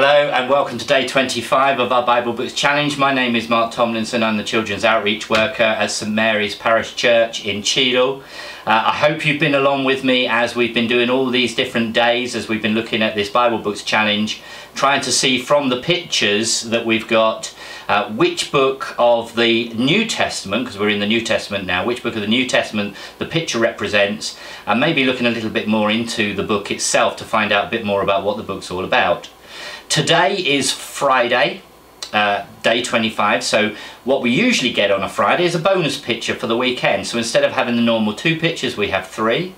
Hello and welcome to day 25 of our Bible Books Challenge. My name is Mark Tomlinson. I'm the Children's Outreach Worker at St Mary's Parish Church in Cheadle. Uh, I hope you've been along with me as we've been doing all these different days as we've been looking at this Bible Books Challenge, trying to see from the pictures that we've got uh, which book of the New Testament, because we're in the New Testament now, which book of the New Testament the picture represents, and maybe looking a little bit more into the book itself to find out a bit more about what the book's all about. Today is Friday, uh, day 25, so what we usually get on a Friday is a bonus picture for the weekend. So instead of having the normal two pictures, we have three.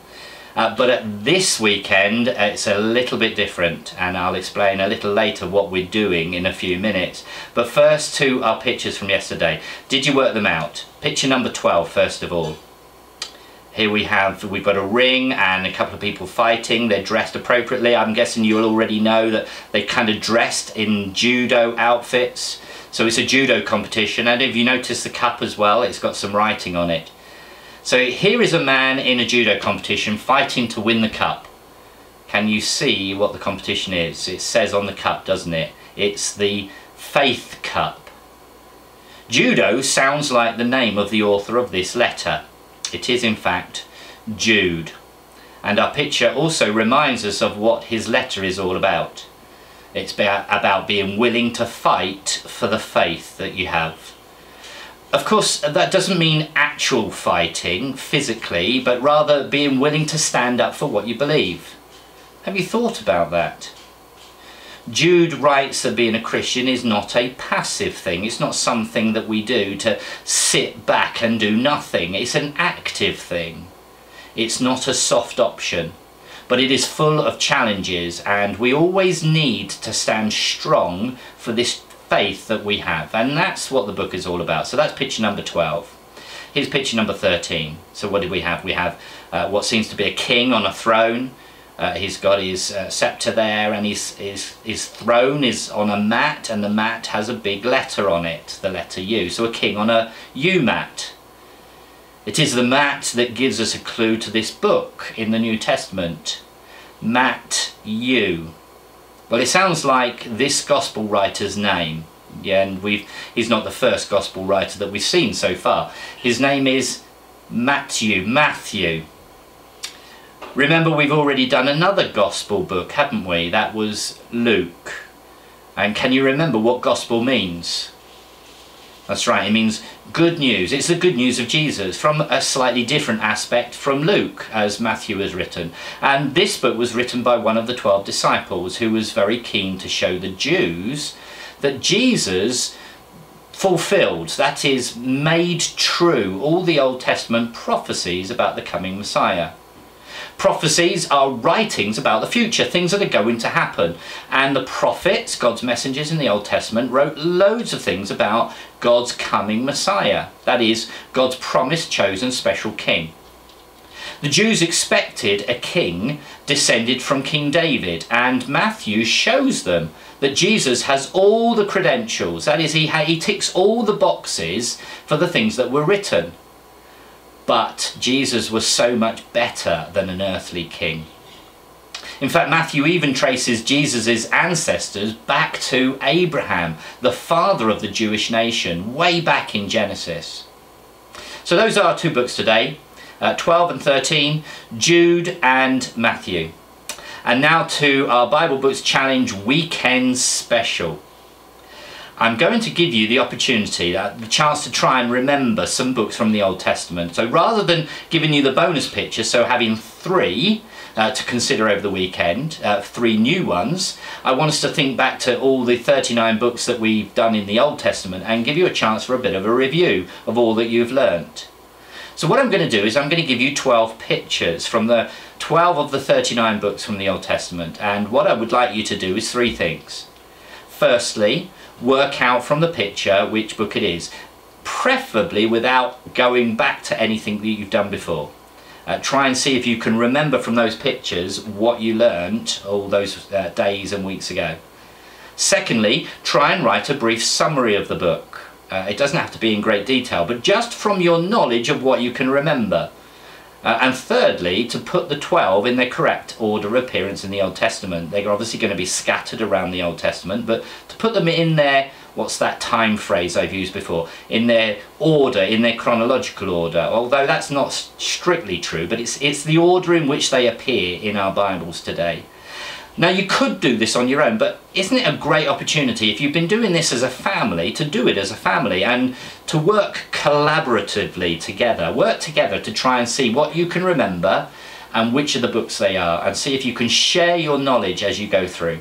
Uh, but at this weekend, uh, it's a little bit different, and I'll explain a little later what we're doing in a few minutes. But first to our pictures from yesterday. Did you work them out? Picture number 12, first of all. Here we have, we've got a ring and a couple of people fighting. They're dressed appropriately. I'm guessing you'll already know that they kind of dressed in judo outfits. So it's a judo competition. And if you notice the cup as well, it's got some writing on it. So here is a man in a judo competition fighting to win the cup. Can you see what the competition is? It says on the cup, doesn't it? It's the Faith Cup. Judo sounds like the name of the author of this letter. It is in fact Jude. And our picture also reminds us of what his letter is all about. It's about being willing to fight for the faith that you have. Of course, that doesn't mean actual fighting physically, but rather being willing to stand up for what you believe. Have you thought about that? Jude writes that being a Christian is not a passive thing. It's not something that we do to sit back and do nothing. It's an active thing. It's not a soft option. But it is full of challenges and we always need to stand strong for this faith that we have. And that's what the book is all about. So that's picture number 12. Here's picture number 13. So what did we have? We have uh, what seems to be a king on a throne uh, he's got his uh, scepter there and his, his, his throne is on a mat and the mat has a big letter on it, the letter U. So a king on a U mat. It is the mat that gives us a clue to this book in the New Testament. Mat U. Well, it sounds like this gospel writer's name. Yeah, and we've he's not the first gospel writer that we've seen so far. His name is Matthew. Matthew. Remember we've already done another gospel book, haven't we? That was Luke. And can you remember what gospel means? That's right, it means good news. It's the good news of Jesus from a slightly different aspect from Luke, as Matthew has written. And this book was written by one of the 12 disciples who was very keen to show the Jews that Jesus fulfilled, that is, made true all the Old Testament prophecies about the coming Messiah. Prophecies are writings about the future, things that are going to happen. And the prophets, God's messengers in the Old Testament, wrote loads of things about God's coming Messiah. That is, God's promised chosen special king. The Jews expected a king descended from King David, and Matthew shows them that Jesus has all the credentials. That is, he, he ticks all the boxes for the things that were written. But Jesus was so much better than an earthly king. In fact, Matthew even traces Jesus' ancestors back to Abraham, the father of the Jewish nation, way back in Genesis. So those are our two books today, uh, 12 and 13, Jude and Matthew. And now to our Bible Books Challenge Weekend Special. I'm going to give you the opportunity, uh, the chance to try and remember some books from the Old Testament. So rather than giving you the bonus picture, so having three uh, to consider over the weekend, uh, three new ones, I want us to think back to all the 39 books that we've done in the Old Testament and give you a chance for a bit of a review of all that you've learnt. So what I'm going to do is I'm going to give you 12 pictures from the 12 of the 39 books from the Old Testament and what I would like you to do is three things. Firstly, work out from the picture which book it is, preferably without going back to anything that you've done before. Uh, try and see if you can remember from those pictures what you learnt all those uh, days and weeks ago. Secondly, try and write a brief summary of the book. Uh, it doesn't have to be in great detail, but just from your knowledge of what you can remember. Uh, and thirdly, to put the 12 in their correct order of appearance in the Old Testament. They're obviously going to be scattered around the Old Testament, but to put them in their, what's that time phrase I've used before, in their order, in their chronological order, although that's not strictly true, but it's, it's the order in which they appear in our Bibles today. Now you could do this on your own, but isn't it a great opportunity if you've been doing this as a family to do it as a family and to work collaboratively together, work together to try and see what you can remember and which of the books they are and see if you can share your knowledge as you go through.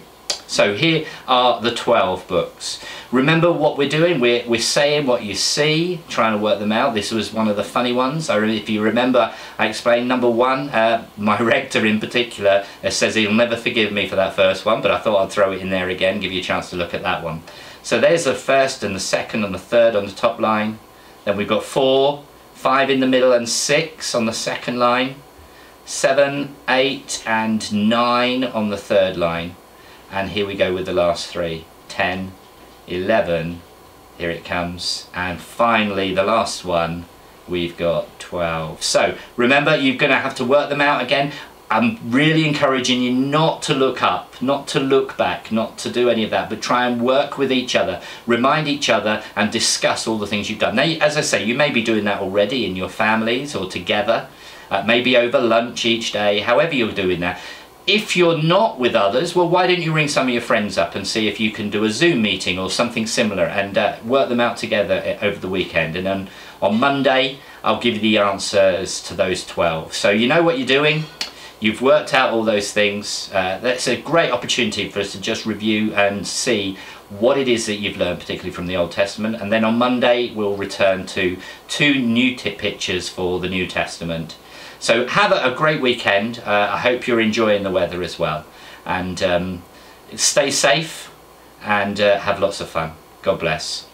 So here are the 12 books. Remember what we're doing? We're, we're saying what you see, trying to work them out. This was one of the funny ones. I, if you remember, I explained number one, uh, my rector in particular uh, says he'll never forgive me for that first one, but I thought I'd throw it in there again, give you a chance to look at that one. So there's the first and the second and the third on the top line. Then we've got four, five in the middle and six on the second line. Seven, eight and nine on the third line and here we go with the last three. 10 11 here it comes. And finally the last one we've got 12 so remember you're going to have to work them out again. I'm really encouraging you not to look up, not to look back, not to do any of that, but try and work with each other, remind each other and discuss all the things you've done. Now, as I say, you may be doing that already in your families or together, uh, maybe over lunch each day, however you're doing that if you're not with others, well, why don't you ring some of your friends up and see if you can do a Zoom meeting or something similar and uh, work them out together uh, over the weekend. And then on Monday, I'll give you the answers to those 12. So you know what you're doing. You've worked out all those things. Uh, that's a great opportunity for us to just review and see what it is that you've learned, particularly from the Old Testament. And then on Monday, we'll return to two new tip pictures for the New Testament. So have a, a great weekend. Uh, I hope you're enjoying the weather as well. And um, stay safe and uh, have lots of fun. God bless.